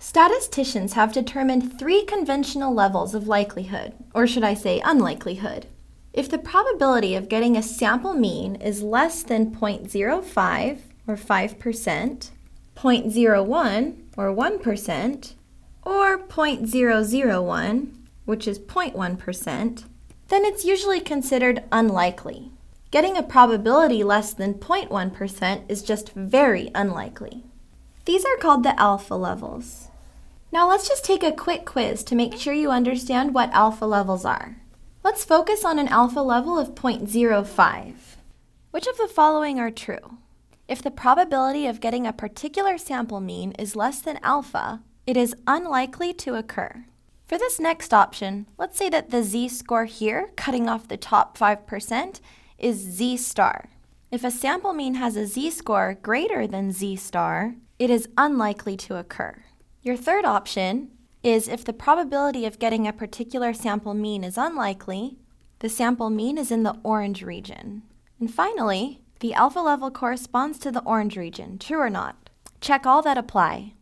Statisticians have determined three conventional levels of likelihood, or should I say unlikelihood. If the probability of getting a sample mean is less than 0.05 or 5%, 0.01 or 1%, or 0.001, which is 0.1%, then it's usually considered unlikely. Getting a probability less than 0.1% is just very unlikely. These are called the alpha levels. Now let's just take a quick quiz to make sure you understand what alpha levels are. Let's focus on an alpha level of 0.05. Which of the following are true? If the probability of getting a particular sample mean is less than alpha, it is unlikely to occur. For this next option, let's say that the z-score here, cutting off the top 5%, is z star. If a sample mean has a z-score greater than z star, it is unlikely to occur. Your third option is if the probability of getting a particular sample mean is unlikely, the sample mean is in the orange region. And finally, the alpha level corresponds to the orange region, true or not. Check all that apply.